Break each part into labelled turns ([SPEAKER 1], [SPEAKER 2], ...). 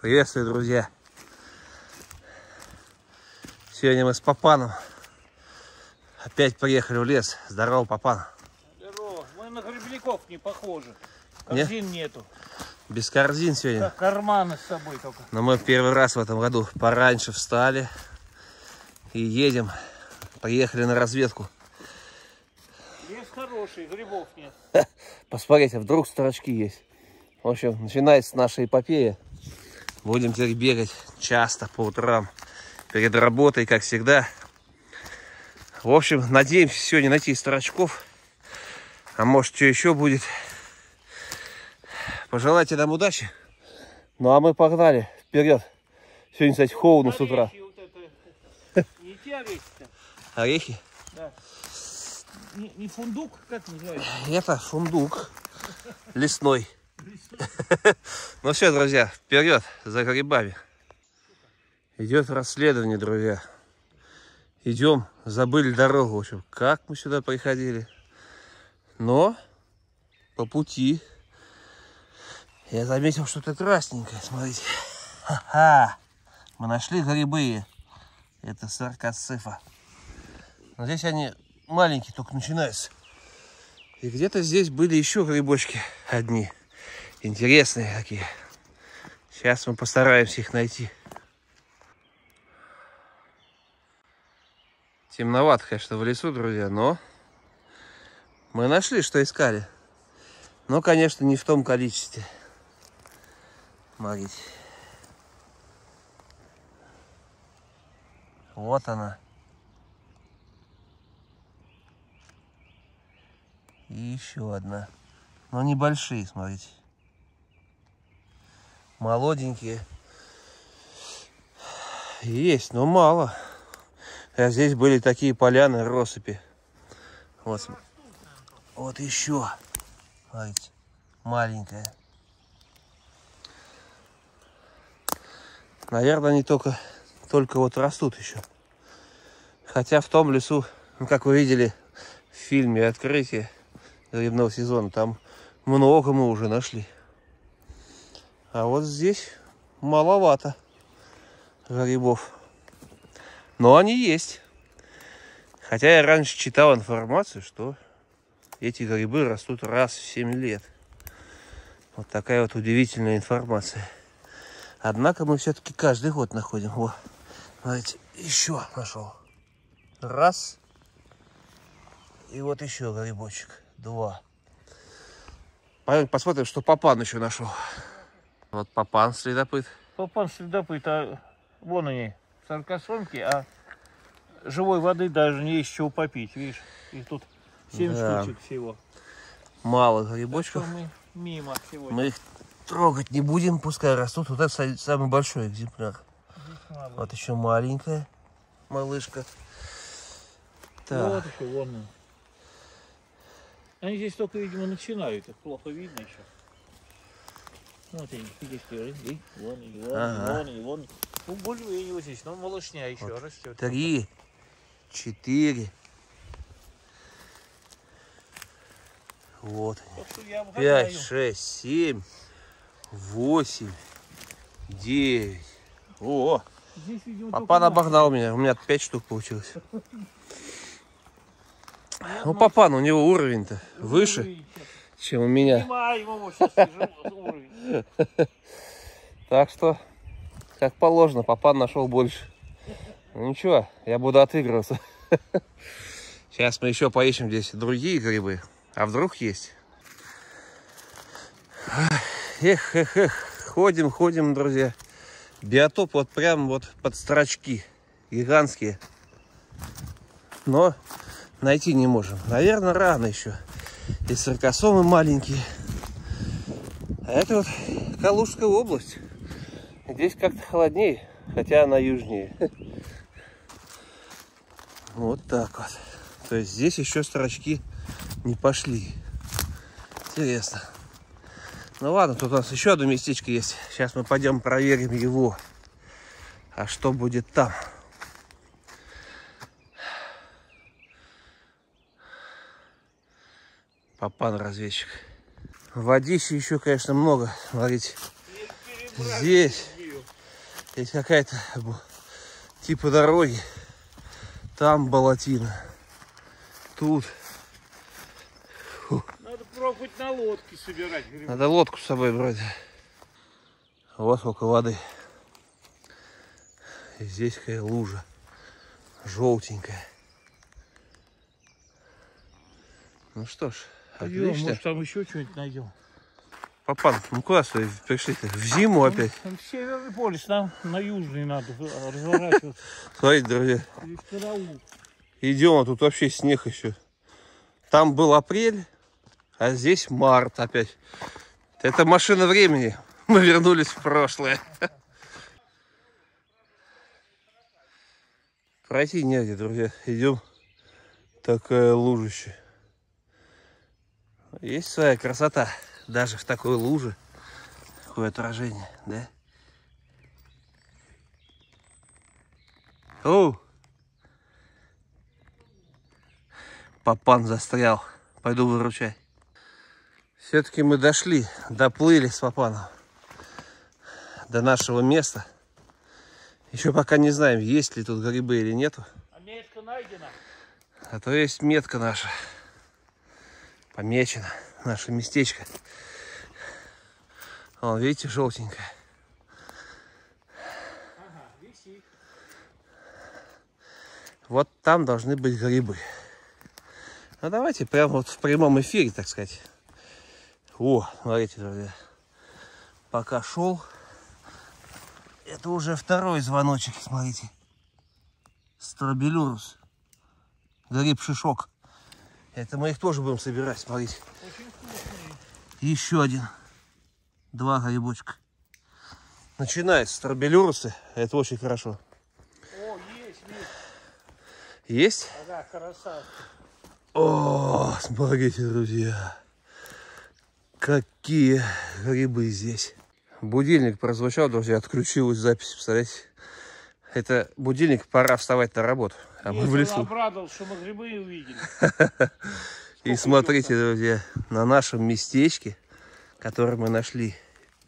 [SPEAKER 1] Приветствую, друзья! Сегодня мы с Папаном опять приехали в лес. Здорово, Папан.
[SPEAKER 2] Здорово. Мы на грибников не похожи. Корзин нету.
[SPEAKER 1] Без корзин сегодня.
[SPEAKER 2] Так, карманы с собой только.
[SPEAKER 1] Но мы первый раз в этом году пораньше встали и едем. Приехали на разведку.
[SPEAKER 2] Лес хороший, грибов нет.
[SPEAKER 1] Посмотрите, вдруг строчки есть. В общем, начинается наша эпопея. Будем теперь бегать часто по утрам. Перед работой, как всегда. В общем, надеемся сегодня найти строчков. А может, что еще будет. Пожелайте нам удачи. Ну, а мы погнали вперед. Сегодня, кстати, холодно с утра.
[SPEAKER 2] Вот это. Не те орехи-то.
[SPEAKER 1] Орехи?
[SPEAKER 2] Да. Не, не фундук, как называется?
[SPEAKER 1] Это фундук лесной. Ну все, друзья, вперед за грибами. Идет расследование, друзья. Идем, забыли дорогу. В общем, как мы сюда приходили. Но по пути я заметил что-то красненькое. Смотрите. Ха-ха. Мы нашли грибы. Это саркоцифа. Но здесь они маленькие только начинаются. И где-то здесь были еще грибочки одни. Интересные такие. Сейчас мы постараемся их найти. Темновато, конечно, в лесу, друзья, но мы нашли, что искали. Но, конечно, не в том количестве. Смотрите. Вот она. И еще одна. Но небольшие, смотрите. Молоденькие. Есть, но мало. А здесь были такие поляны россыпи. Вот, вот еще. Смотрите, маленькая. Наверное, они только, только вот растут еще. Хотя в том лесу, ну, как вы видели в фильме «Открытие», грибного сезона. Там много мы уже нашли. А вот здесь маловато грибов. Но они есть. Хотя я раньше читал информацию, что эти грибы растут раз в 7 лет. Вот такая вот удивительная информация. Однако мы все-таки каждый год находим. Во, смотрите, еще нашел. Раз. И вот еще грибочек. Два. Пойдем посмотрим, что Папан еще нашел. Вот Папан следопыт.
[SPEAKER 2] Попан следопыт, а вон они, саркосомки, а живой воды даже не из чего попить, видишь? Их тут 7
[SPEAKER 1] Да.
[SPEAKER 2] штучек всего.
[SPEAKER 1] Мало грибочков.
[SPEAKER 2] мы мимо сегодня.
[SPEAKER 1] Мы их трогать не будем, пускай растут. Вот это са- самый большой экземпляр. Вот еще маленькая малышка. Так,
[SPEAKER 2] Вот еще, вон он. Они здесь только, видимо, начинают, их плохо видно еще. Вот они, видишь, и, и вон, и вон,
[SPEAKER 1] Ага.
[SPEAKER 2] и вон, и вон. Ну, более-менее вот здесь, но малышня еще растет.
[SPEAKER 1] три, четыре. Вот они. Пять, шесть, семь, восемь, девять. О,
[SPEAKER 2] Здесь, видимо,
[SPEAKER 1] Папан
[SPEAKER 2] только
[SPEAKER 1] обогнал меня. У меня пять штук получилось. Ну,
[SPEAKER 2] знаю,
[SPEAKER 1] Папан, у него уровень-то выше. Чем у меня.
[SPEAKER 2] Его.
[SPEAKER 1] Так что, как положено, Папан нашел больше. Ну ничего, я буду отыгрываться. Сейчас мы еще поищем здесь другие грибы. А вдруг есть? Эх, эх, эх. Ходим, ходим, друзья. Биотоп вот прям вот под строчки. Гигантские. Но найти не можем. Наверное, рано еще. И саркосомы маленькие. А это вот Калужская область. Здесь как-то холоднее, хотя она южнее. Вот так вот. То есть здесь еще строчки не пошли. Интересно. Ну ладно, тут у нас еще одно местечко есть. Сейчас мы пойдем проверим его. А что будет там? Папан разведчик. Водищи еще, конечно, много. Смотрите. Здесь. Здесь какая-то типа дороги. Там болотина. Тут.
[SPEAKER 2] Надо пробовать на лодке собирать грибы.
[SPEAKER 1] Надо лодку с собой брать. Вот сколько воды. И здесь какая лужа. Желтенькая. Ну что ж,
[SPEAKER 2] Пойдем,
[SPEAKER 1] отлично.
[SPEAKER 2] может там еще что-нибудь найдем.
[SPEAKER 1] Папан, ну куда сюда пришли-то? В зиму опять.
[SPEAKER 2] Там Северный полюс, нам на южный надо разворачиваться.
[SPEAKER 1] Смотрите, друзья,
[SPEAKER 2] в
[SPEAKER 1] идем, а тут вообще снег еще. Там был апрель, а здесь март опять. Это машина времени. Мы вернулись в прошлое. Пройти негде, друзья. Идем. Такая лужище. Есть своя красота. Даже в такой луже. Такое отражение, да? О! Папан застрял. Пойду выручай. Все-таки мы дошли, доплыли с папаном до нашего места. Еще пока не знаем, есть ли тут грибы или нету.
[SPEAKER 2] А метка найдена.
[SPEAKER 1] А то есть метка наша. Помечена. Наше местечко. Вон, видите, желтенькое. Вот там должны быть грибы. Ну давайте прямо вот в прямом эфире, так сказать. О, смотрите, друзья. Пока шел. Это уже второй звоночек, смотрите. Стробелюрус. Гриб шишок. Это мы их тоже будем собирать, смотрите. Еще один. Два грибочка. Начинается стробелюрусы. Это очень хорошо.
[SPEAKER 2] О, есть, есть.
[SPEAKER 1] Есть?
[SPEAKER 2] Ага, красавцы.
[SPEAKER 1] О, смотрите, друзья. Какие грибы здесь. Будильник прозвучал, друзья, отключилась запись, представляете? Это будильник, пора вставать на работу. А мы
[SPEAKER 2] Нет,
[SPEAKER 1] в лесу.
[SPEAKER 2] обрадовался, что мы грибы увидели.
[SPEAKER 1] И смотрите, друзья, на нашем местечке, которое мы нашли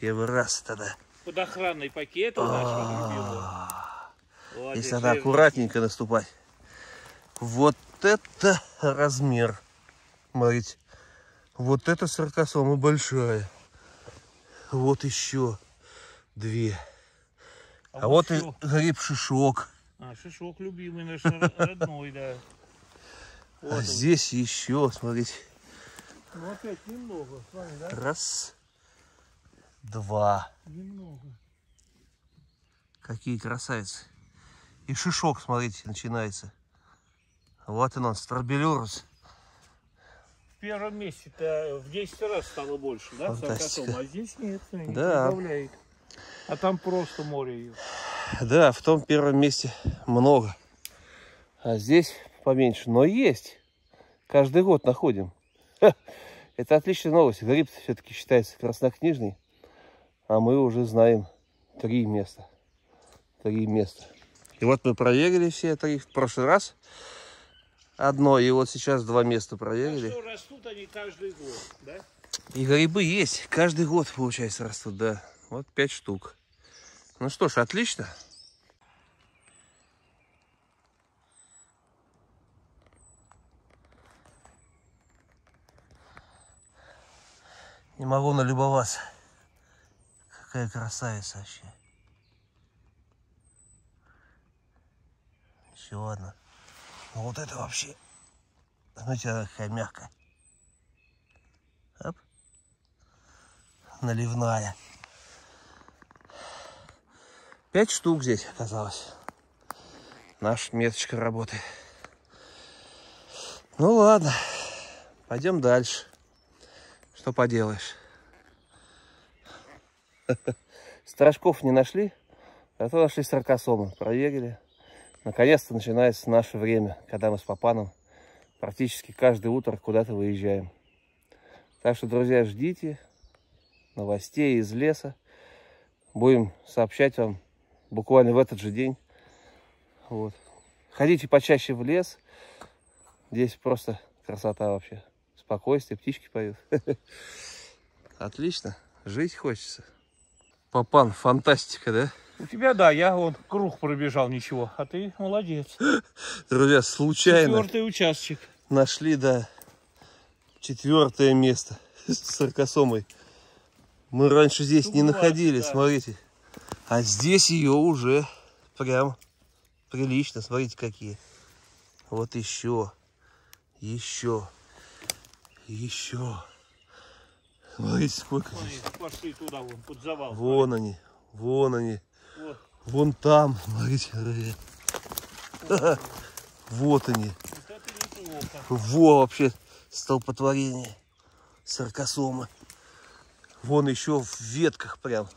[SPEAKER 1] первый раз тогда.
[SPEAKER 2] Под охранной пакета нашего любимого.
[SPEAKER 1] Здесь
[SPEAKER 2] здесь
[SPEAKER 1] надо аккуратненько наступать. Вот это размер. Смотрите. Вот это саркосома большая. Вот еще две. А, вот и гриб шишок.
[SPEAKER 2] А, шишок любимый наш ро- родной, да. Вот
[SPEAKER 1] А
[SPEAKER 2] он.
[SPEAKER 1] здесь еще, смотрите.
[SPEAKER 2] Ну опять немного, смотри, да?
[SPEAKER 1] Раз, два.
[SPEAKER 2] Немного.
[SPEAKER 1] Какие красавицы. И шишок, смотрите, начинается. Вот он, он стробелюрус.
[SPEAKER 2] В первом месте-то в 10 раз стало больше, да? Сорокосом, А здесь нет, не
[SPEAKER 1] Да.
[SPEAKER 2] прибавляет. А там просто море ее.
[SPEAKER 1] Да, в том первом месте много. А здесь поменьше. Но есть. Каждый год находим. Ха, Это отличная новость. Гриб все-таки считается краснокнижный. А мы уже знаем три места. Три места. И вот мы проверили все три в прошлый раз. Одно, и вот сейчас два места проверили.
[SPEAKER 2] Что растут они каждый год, да?
[SPEAKER 1] И грибы есть. Каждый год, получается, растут, да. Вот пять штук. Ну что ж, отлично. Не могу налюбоваться. Какая красавица вообще. Еще одна. Ну вот это вообще. Знаете, она какая мягкая. Оп. Наливная. Пять штук здесь оказалось. Наша меточка работает. Ну ладно, пойдем дальше. Что поделаешь. Страшков не нашли, зато нашли саркосомы. Проверили. Наконец-то начинается наше время, когда мы с папаном практически каждое утро куда-то выезжаем. Так что, друзья, ждите новостей из леса. Будем сообщать вам буквально в этот же день. Вот. Ходите почаще в лес. Здесь просто красота вообще. Спокойствие, птички поют. Отлично. Жить хочется. Папан, фантастика, да?
[SPEAKER 2] У тебя, да, я вон круг пробежал, ничего. А ты молодец.
[SPEAKER 1] Друзья, случайно
[SPEAKER 2] Четвертый участок.
[SPEAKER 1] нашли, да, четвертое место с саркосомой. Мы раньше здесь не
[SPEAKER 2] Бывает,
[SPEAKER 1] находили,
[SPEAKER 2] да.
[SPEAKER 1] смотрите. А здесь ее уже прям прилично, смотрите какие. Вот еще, еще, еще. Смотрите, сколько здесь.
[SPEAKER 2] Смотри, пошли туда, вон, под завал.
[SPEAKER 1] Вон они, вон они.
[SPEAKER 2] Вот.
[SPEAKER 1] Вон там, смотрите, друзья. Вот они.
[SPEAKER 2] Вот.
[SPEAKER 1] Во, вообще столпотворение саркосомы. Вон еще в ветках прям.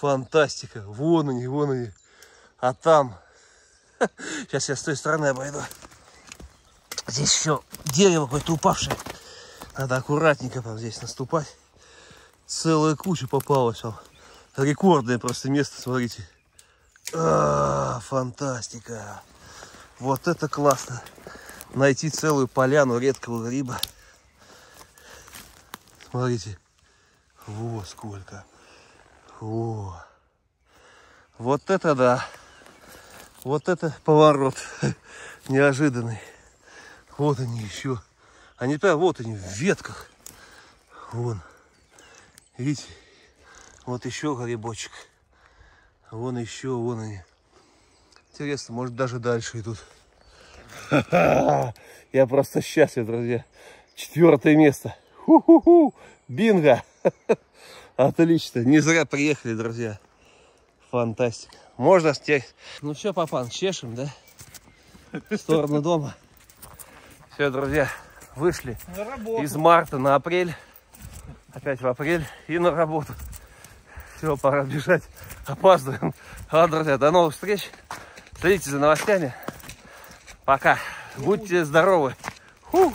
[SPEAKER 1] Фантастика. Вон они, вон они. А там... Сейчас я с той стороны обойду. Здесь еще дерево какое-то упавшее. Надо аккуратненько прям здесь наступать. Целая куча попалась вам. Рекордное просто место, смотрите. А, фантастика. Вот это классно. Найти целую поляну редкого гриба. Смотрите. Во сколько. Во. Вот это да. Вот это поворот. Неожиданный. Вот они еще. Они прям вот они в ветках. Вон. Видите? Вот еще грибочек. Вон еще, вон они. Интересно, может даже дальше идут. Я просто счастлив, друзья. Четвертое место. Ху-ху-ху. Бинго. Отлично. Не зря приехали, друзья. Фантастика. Можно теперь... Ну что, папан, чешем, да? В сторону дома. Все, друзья, вышли из марта на апрель. Опять в апрель и на работу. Все, пора бежать. Опаздываем. Ладно, друзья, до новых встреч. Следите за новостями. Пока. Будьте здоровы. Фух.